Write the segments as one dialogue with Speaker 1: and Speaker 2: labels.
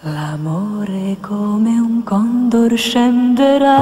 Speaker 1: L'amore come un condor scenderà,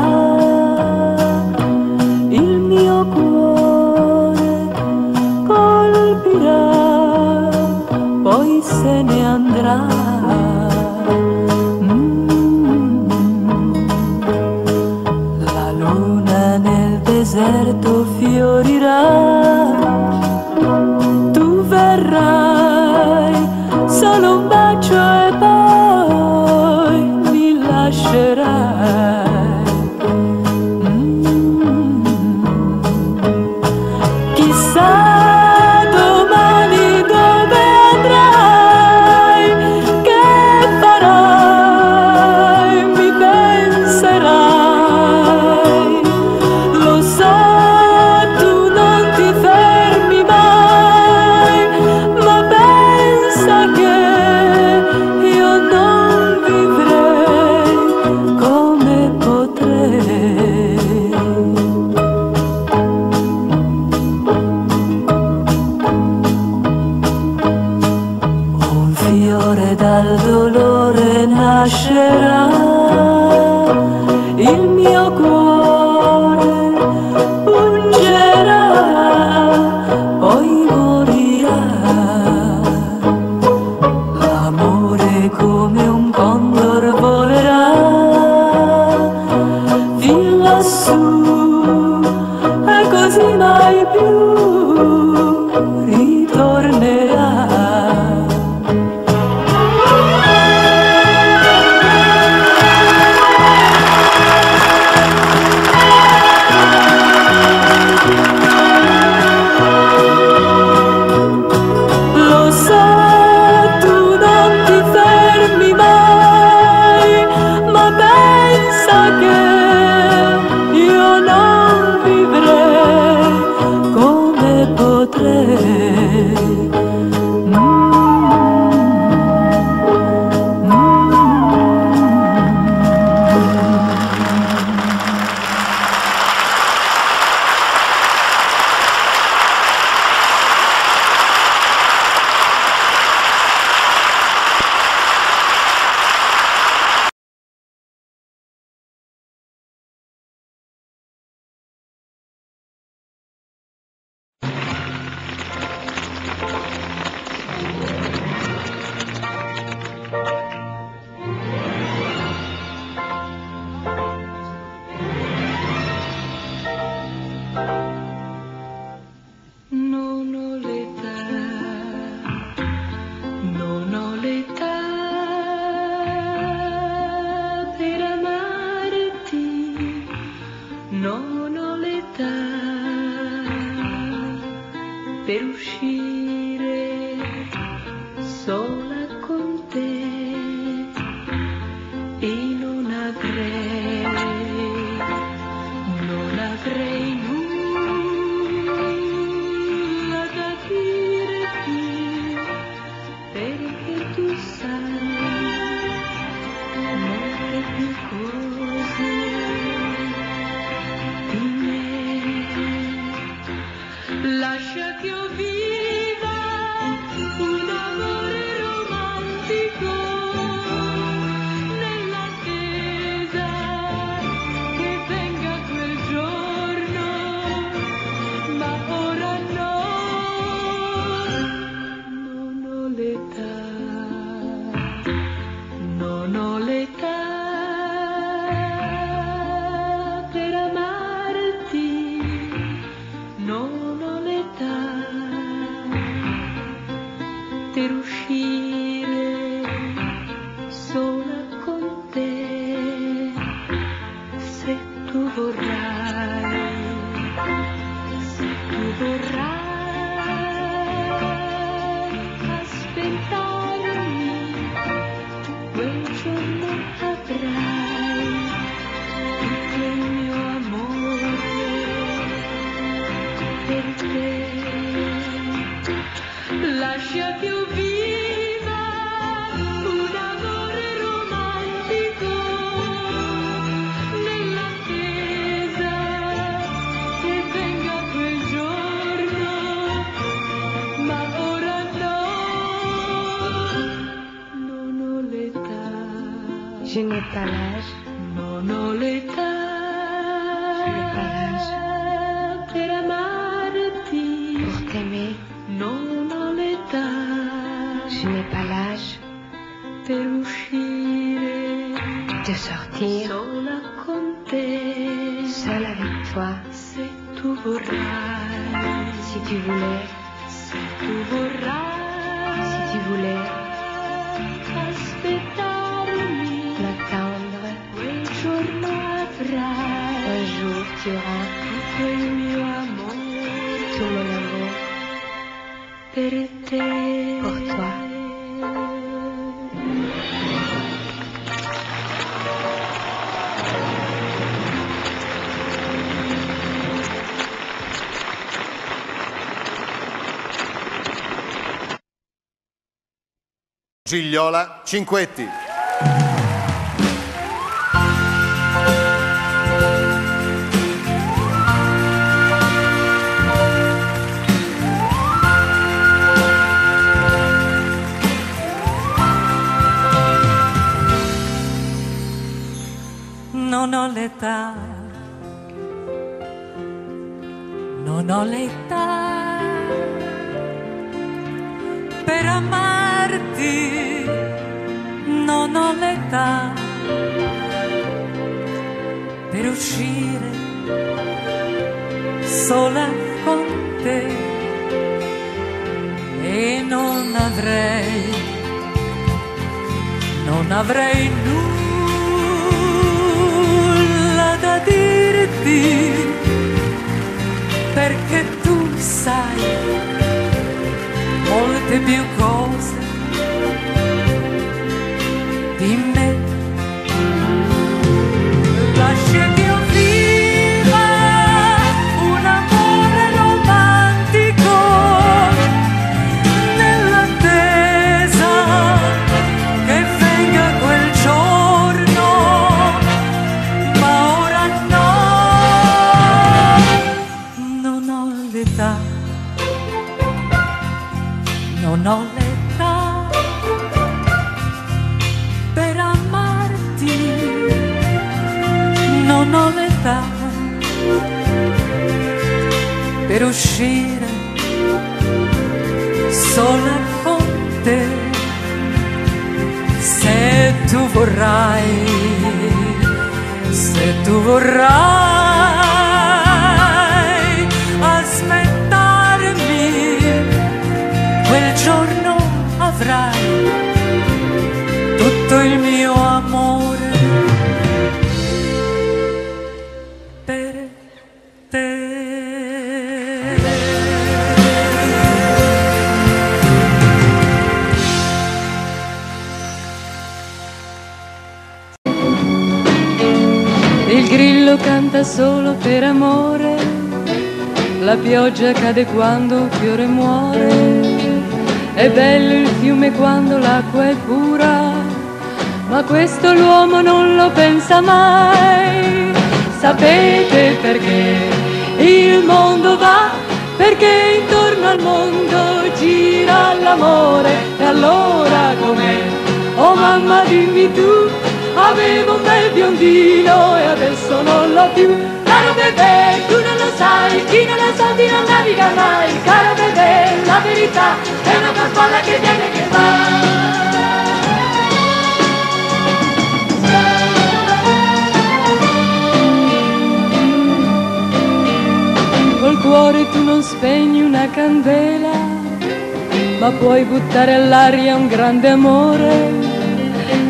Speaker 2: Gigliola Cinquetti.
Speaker 3: Sola con te. Se tu vorrai, se tu vorrai aspettarmi, quel giorno avrai tutto il mio
Speaker 1: solo per amore, la pioggia cade quando un fiore muore, è bello il fiume quando l'acqua è pura, ma questo l'uomo non lo pensa mai. Sapete perché il mondo va? Perché intorno al mondo gira l'amore e allora com'è? Oh mamma dimmi tu, avevo un bel biondino e adesso non l'ho più. Caro bebè, tu non lo sai, chi non ha soldi non naviga mai. Caro bebè, la verità è una farfalla che viene che va. Col cuore tu non spegni una candela, ma puoi buttare all'aria un grande amore.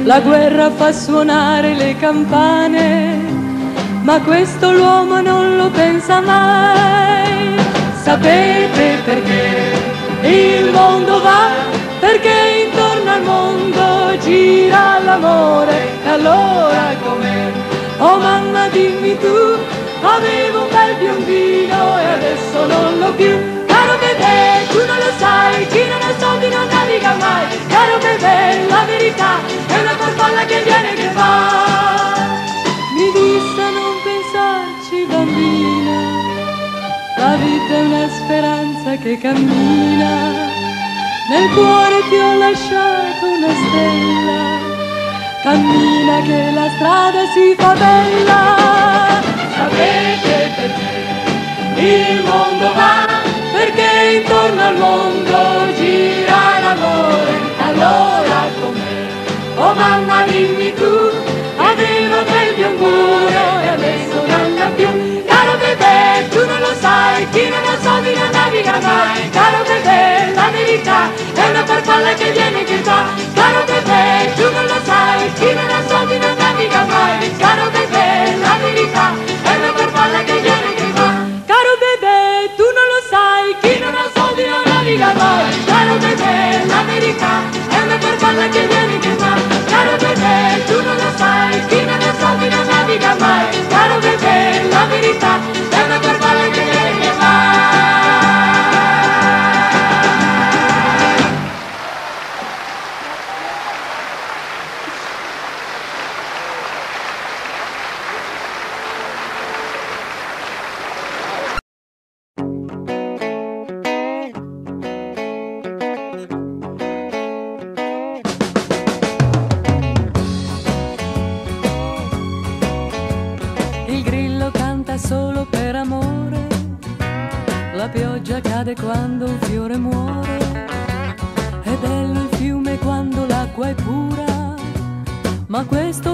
Speaker 1: La guerra fa suonare le campane, ma questo l'uomo non lo pensa mai. Sapete perché il mondo va? Perché intorno al mondo gira l'amore. E allora com'è? Oh mamma dimmi tu, avevo un bel biondino e adesso non l'ho più. Caro bebè, tu non lo sai, chi non ha soldi non naviga mai. Caro bebè, la verità che viene e che va. Mi disse non pensarci bambina, la vita è una speranza che cammina. Nel cuore ti ho lasciato una stella, cammina che la strada si fa bella. Sapete perché il mondo va, perché intorno al mondo gira l'amore. Allora Oh mamma dimmi tu, aveva del mio amore e adesso non ha più. Caro bebè, tu non lo sai, chi non lo sa di non naviga mai. Caro bebè, la verità è una farfalla che viene e che va. Caro bebè, tu non lo sai, chi non lo sa di non naviga mai. Caro bebè, la verità è una farfalla che viene e che va. Caro bebè, tu non lo sai, chi non lo sa di non naviga mai. Caro bebè, la verità è una farfalla che viene a gritar, ven fiore quando un fiore muore, è bello il fiume quando l'acqua è pura, ma questo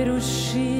Speaker 1: per
Speaker 3: uscire sola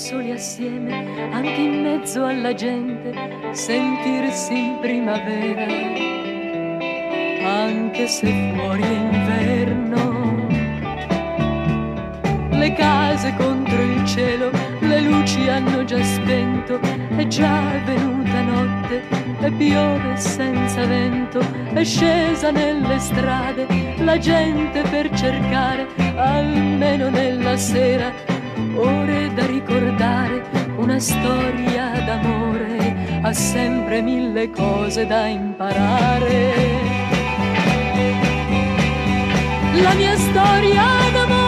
Speaker 1: soli assieme, anche in mezzo alla gente, sentirsi in primavera, anche se fuori è inverno. Le case contro il cielo, le luci hanno già spento, è già venuta notte e piove senza vento, è scesa nelle strade la gente per cercare, almeno nella sera, ore da ricordare, una storia d'amore, ha sempre mille cose da imparare. La mia storia d'amore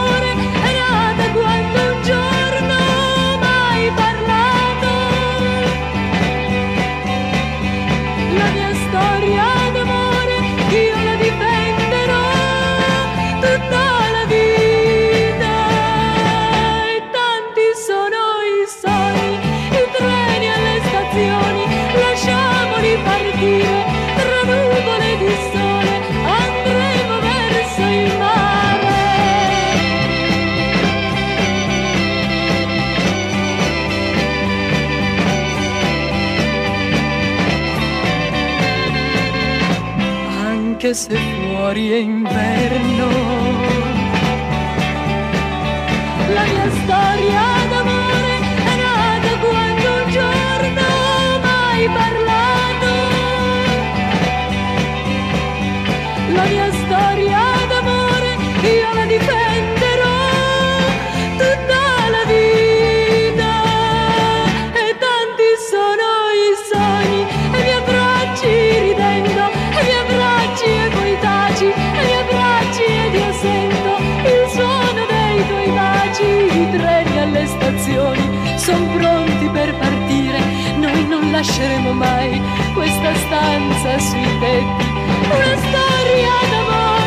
Speaker 1: anche se fuori è inverno. La mia storia lasceremo mai questa stanza sui tetti, una storia d'amore.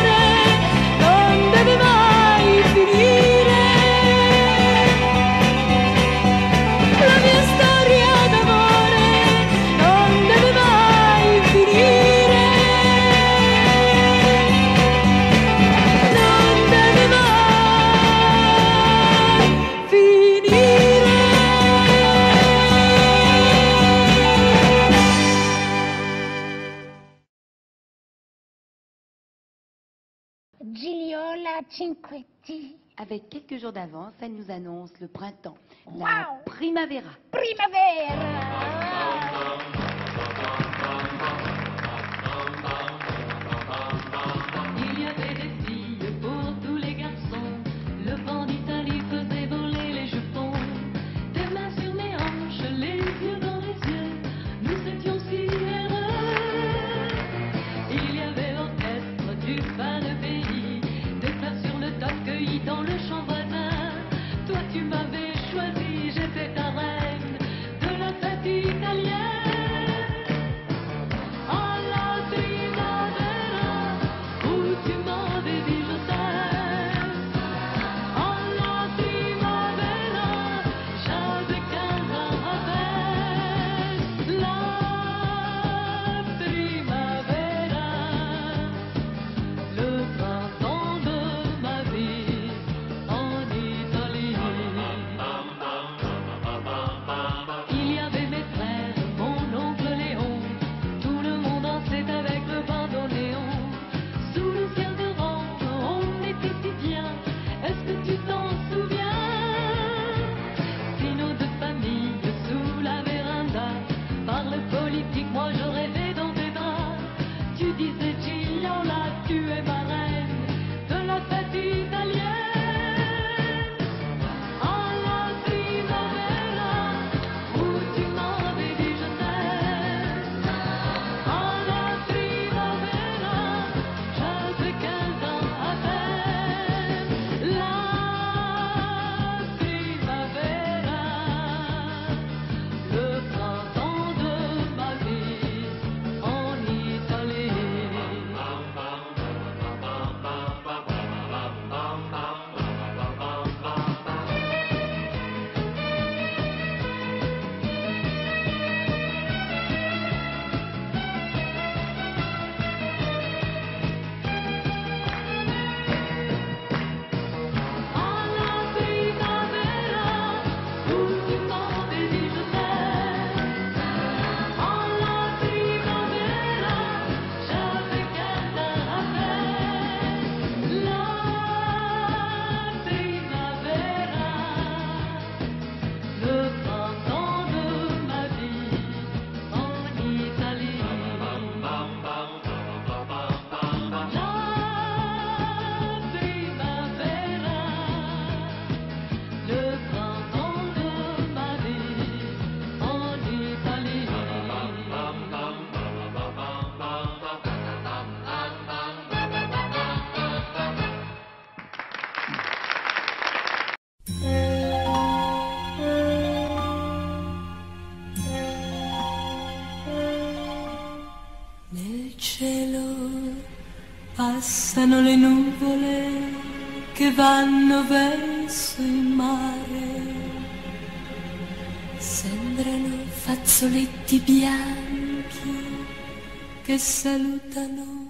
Speaker 4: Giliola Cinquetti.
Speaker 5: Avec quelques jours d'avance, elle nous annonce le printemps, la primavera.
Speaker 4: Primavera
Speaker 1: Passano le nuvole che vanno verso il mare, sembrano fazzoletti bianchi che salutano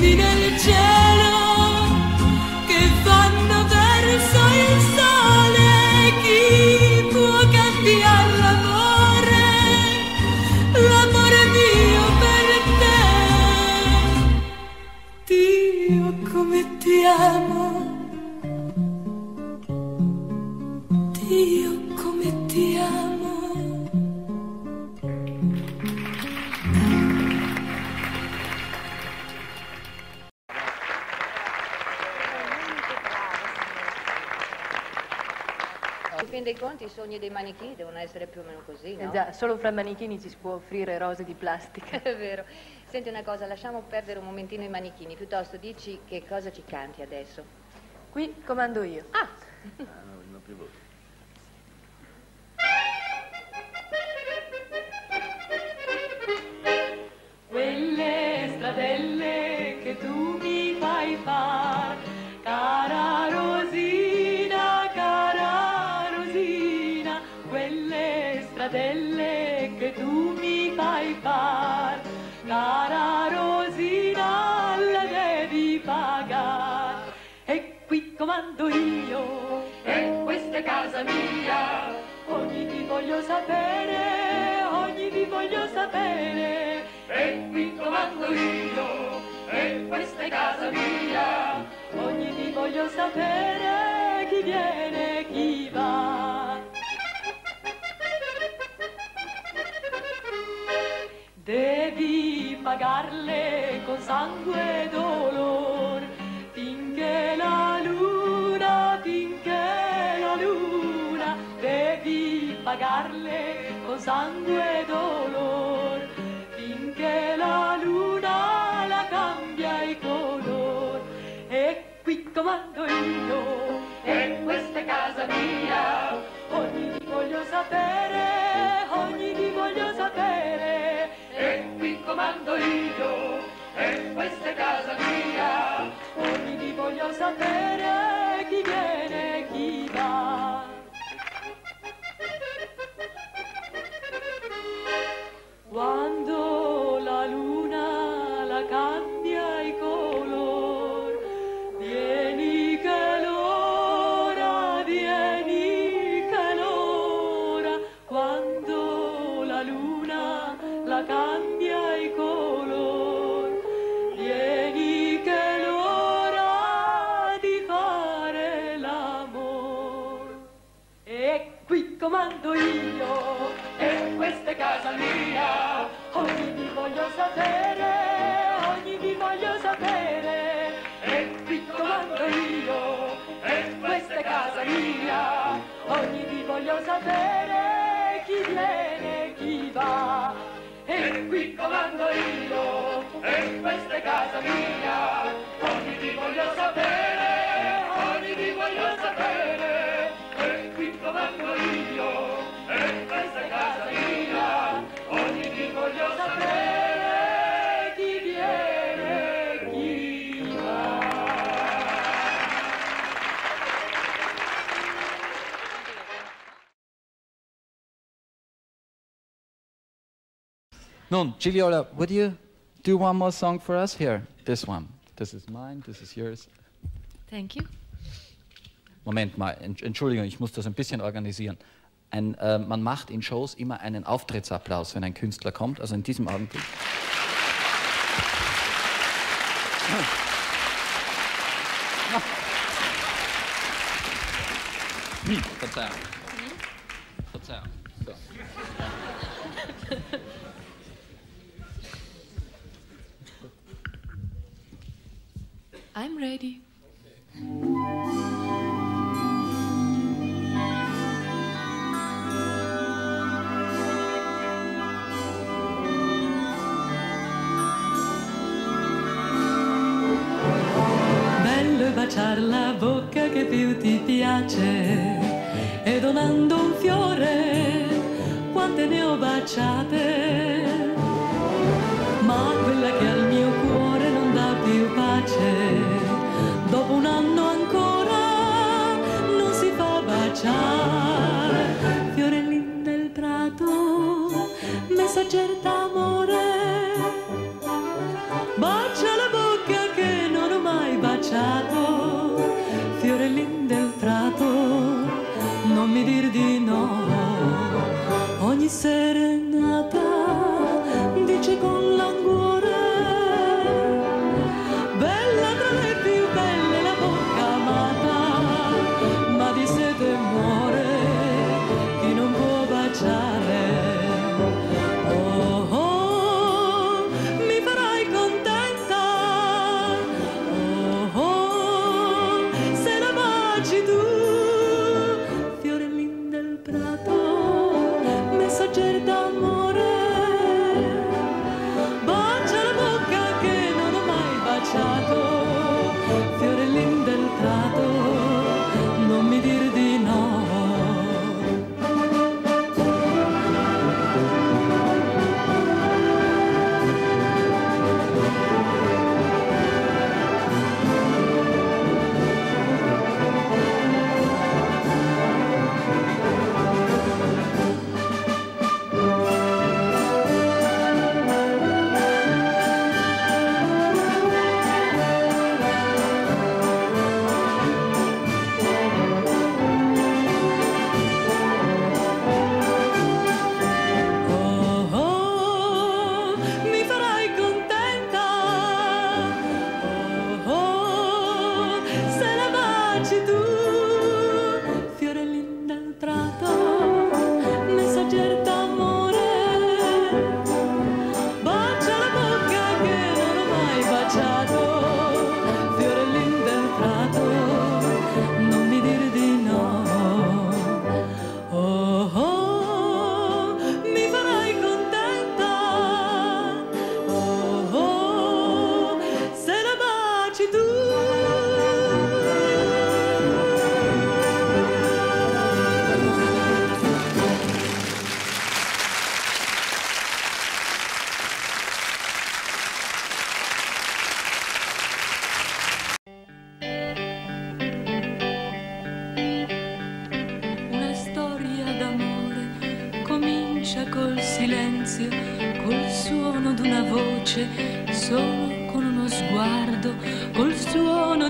Speaker 6: divine dei manichini devono essere più o meno così, no?
Speaker 7: Eh già, solo fra manichini ci si può offrire rose di plastica.
Speaker 6: È vero. Senti una cosa, lasciamo perdere un momentino i manichini, piuttosto dici che cosa ci canti adesso.
Speaker 7: Qui comando io.
Speaker 6: Ah,
Speaker 1: quelle stradelle che tu mi fai far, cara Rosina, stradelle che tu mi fai far, cara Rosina, le devi pagare. E qui comando io, e questa è casa mia, ogni ti voglio sapere, ogni ti voglio sapere, e qui comando io, e questa è casa mia, ogni ti voglio sapere, chi viene, Devi pagarle con sangue e dolor, finché la luna, finché la luna, devi pagarle con sangue e dolor, finché la luna la cambia i color. E qui comando io, e questa casa mia, ogni voglio sapere, comando io, e questa è casa mia, ogni ti voglio sapere chi viene, chi va. Quando Ogni vi voglio sapere. Chi viene, chi va. E qui comando io e questa è casa mia. Ogni vi voglio sapere,
Speaker 8: Nun, Giliola, would you do one more song for us here? This one. This is mine, this is yours.
Speaker 7: Thank you.
Speaker 8: Moment mal, Ent- Entschuldigung, ich muss das ein bisschen organisieren. Ein, äh, man macht in Shows immer einen Auftrittsapplaus, wenn ein Künstler kommt, also in diesem Augenblick. Verzeihung. Verzeihung. So.
Speaker 7: I'm ready.
Speaker 1: Bello è baciare la bocca che più ti piace e donando un fiore quante ne ho baciate di dir di no. Ogni serenata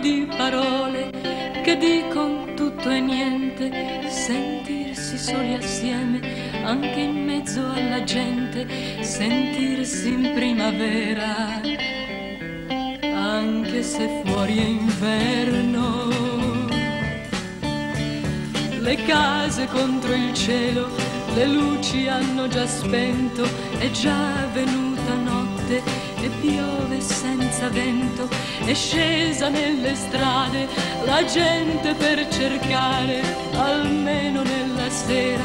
Speaker 1: di parole che dicono tutto e niente, sentirsi soli assieme anche in mezzo alla gente, sentirsi in primavera, anche se fuori è inverno.
Speaker 9: Le case contro il cielo, le luci hanno già spento, è già venuta notte e piove senza vento è scesa nelle strade la gente per cercare, almeno nella sera,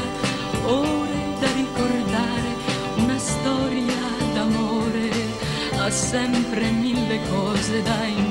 Speaker 9: ore da ricordare, una storia d'amore, ha sempre mille cose da imparare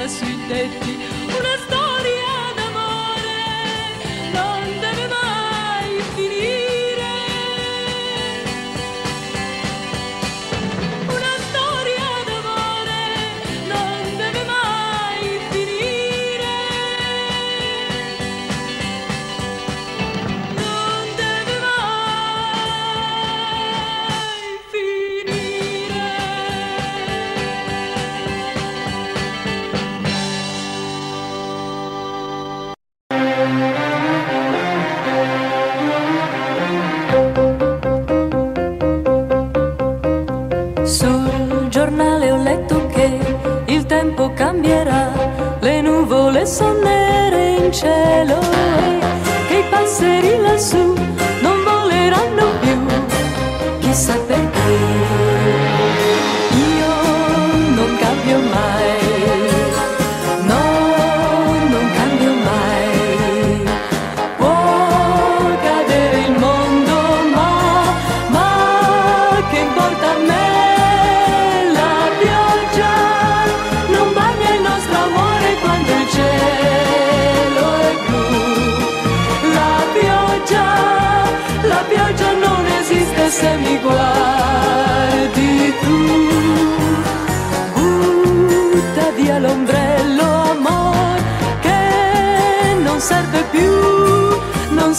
Speaker 1: nécessité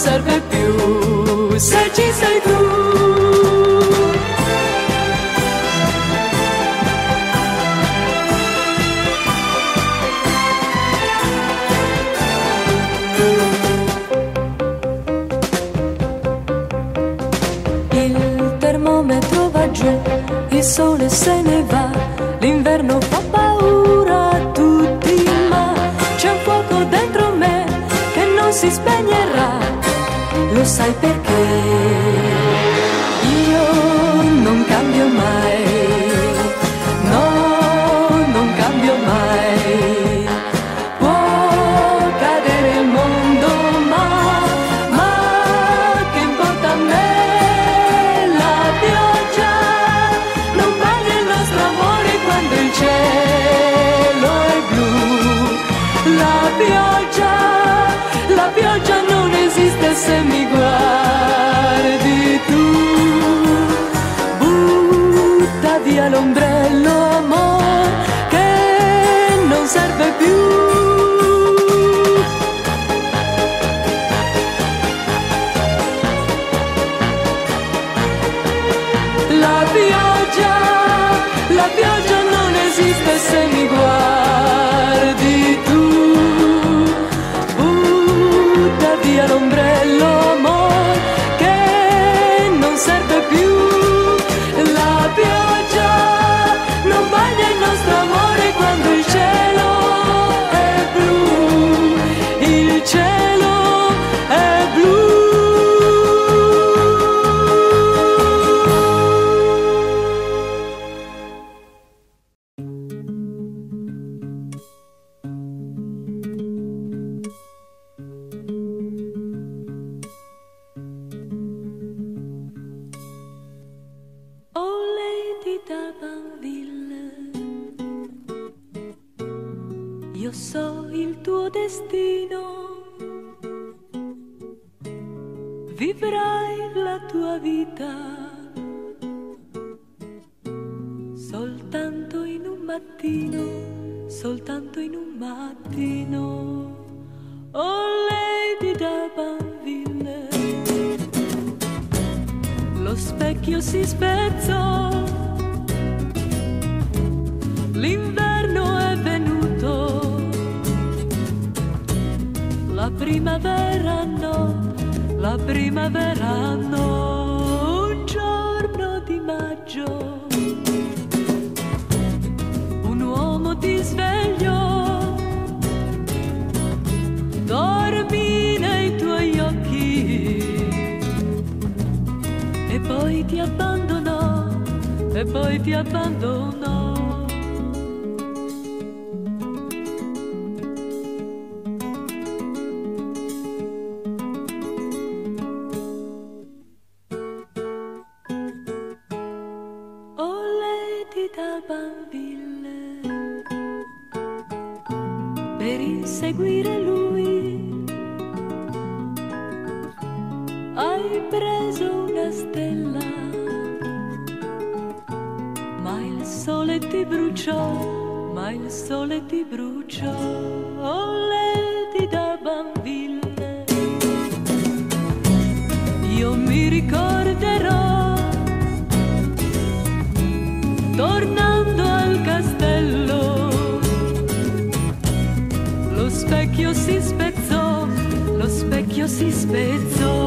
Speaker 1: serve più se ci sei tu destino, vivrai la tua vita mi ricorderò tornando al castello. Lo specchio si spezzò, lo specchio si spezzò.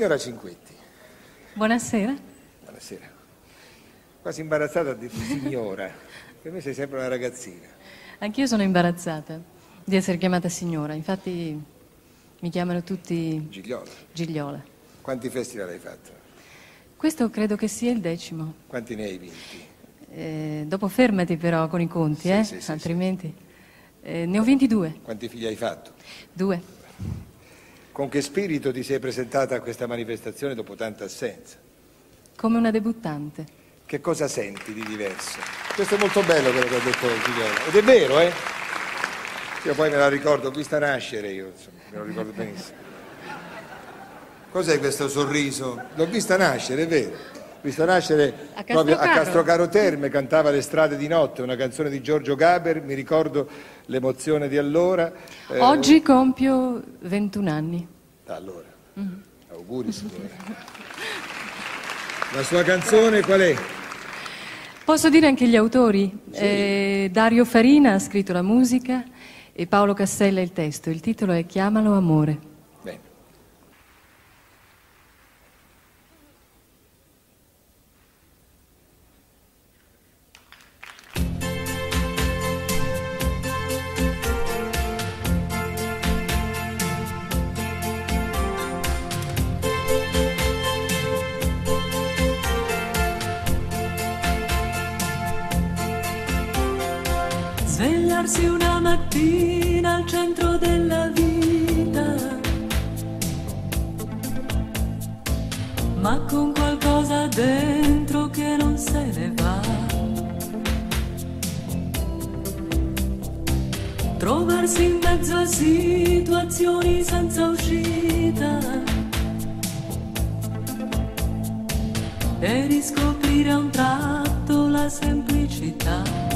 Speaker 10: Signora Cinquetti,
Speaker 7: Buonasera.
Speaker 10: buonasera. Quasi imbarazzata a dirti signora. Per me sei sempre una ragazzina.
Speaker 7: Anch'io sono imbarazzata di essere chiamata signora, infatti mi chiamano tutti
Speaker 10: Gigliola,
Speaker 7: Gigliola.
Speaker 10: quanti festival hai fatto?
Speaker 7: Questo credo che sia il decimo.
Speaker 10: Quanti ne hai vinti?
Speaker 7: Eh, dopo fermati però con i conti,
Speaker 10: Sì,
Speaker 7: eh?
Speaker 10: sì, sì,
Speaker 7: altrimenti. Eh, ne ho vinti due.
Speaker 10: Quanti figli hai fatto?
Speaker 7: Due.
Speaker 10: Con che spirito ti sei presentata a questa manifestazione dopo tanta assenza?
Speaker 7: Come una debuttante.
Speaker 10: Che cosa senti di diverso? Questo è molto bello quello che ha detto Gigliola. Ed è vero, eh? Io poi me la ricordo, ho vista nascere io, insomma, me lo ricordo benissimo. Cos'è questo sorriso? L'ho vista nascere, è vero. L'ho vista nascere
Speaker 7: A
Speaker 10: proprio a
Speaker 7: Castrocaro.
Speaker 10: Terme, cantava Le strade di notte, una canzone di Giorgio Gaber, mi ricordo l'emozione di allora. Eh,
Speaker 7: Oggi compio 21 anni.
Speaker 10: Allora. Auguri signore. La sua canzone qual è?
Speaker 7: Posso dire anche gli autori? Eh, Dario Farina ha scritto la musica e Paolo Cassella il testo. Il titolo è Chiamalo amore.
Speaker 1: fermarsi una mattina al centro della vita, ma con qualcosa dentro che non se ne va. Trovarsi in mezzo a situazioni senza uscita. e riscoprire a un tratto la semplicità.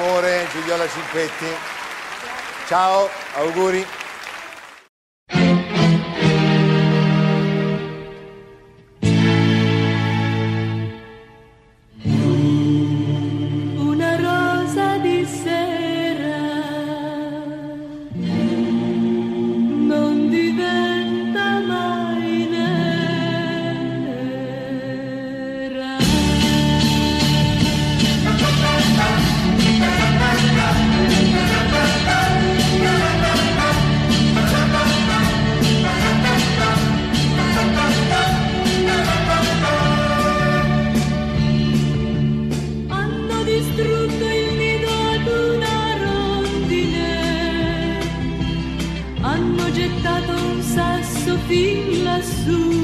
Speaker 1: amore
Speaker 10: Giuliola Cinquetti. Ciao, auguri.
Speaker 1: distrutto il nido ad una rondine, hanno gettato un sasso fin lassù.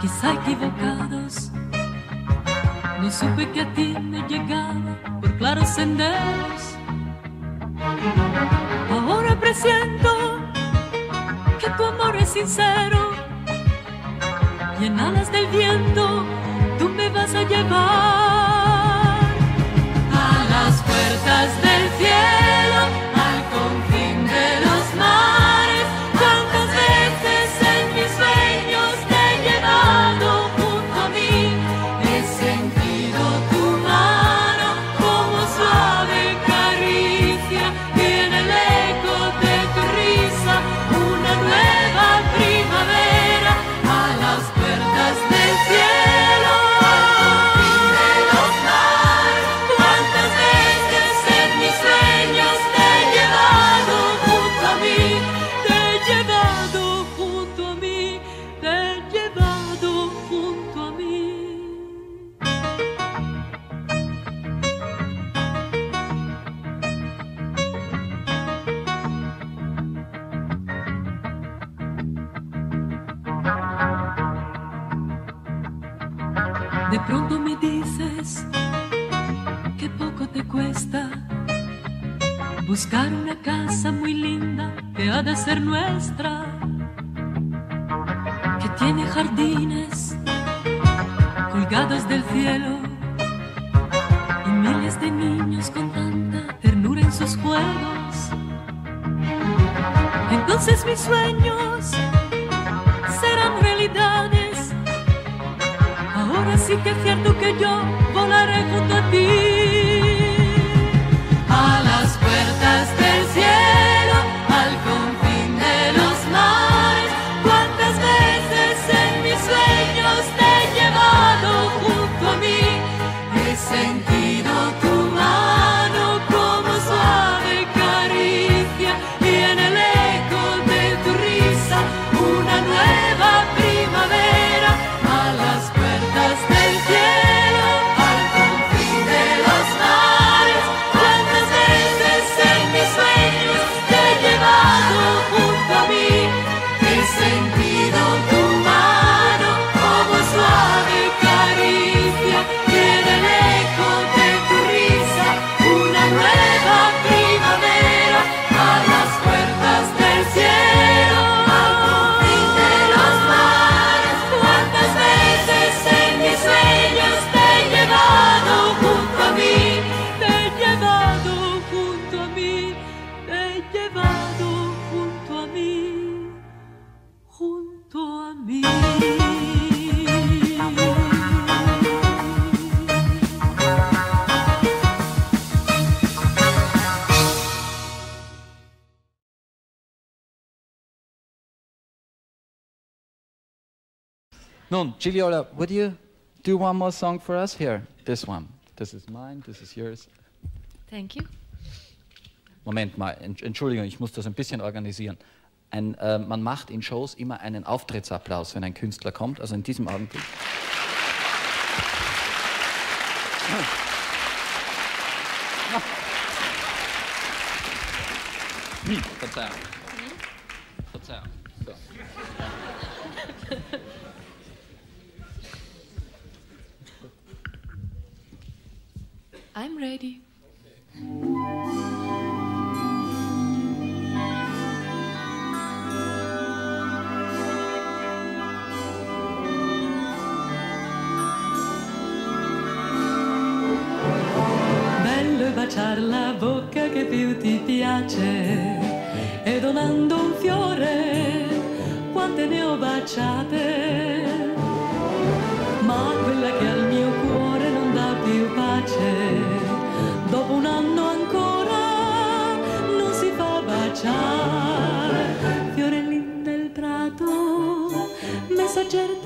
Speaker 1: quizá equivocados. No supe que a ti me llegaba por claros senderos. Ahora presiento que tu amor es sincero y en alas del viento tú me vas a llevar a las puertas del cielo. Pronto me dices que poco te cuesta buscar una casa muy linda que ha de ser nuestra, que tiene jardines colgados del cielo y miles de niños con tanta ternura en sus juegos. Entonces mis sueños πιο βολαρέχοντα τη
Speaker 8: Nun, Giliola, would you do one more song for us? Here, this one. This is mine, this is yours.
Speaker 7: Thank you.
Speaker 8: Moment mal, Entschuldigung, ich muss das ein bisschen organisieren. Ein, äh, man macht in Shows immer einen Auftrittsapplaus, wenn ein Künstler kommt, also in diesem Augenblick. Hm, Verzeihung.
Speaker 7: I'm ready.
Speaker 1: Bello è baciare la bocca che più ti piace e donando un fiore quante ne ho baciate fa baciare fiorellin del prato messaggero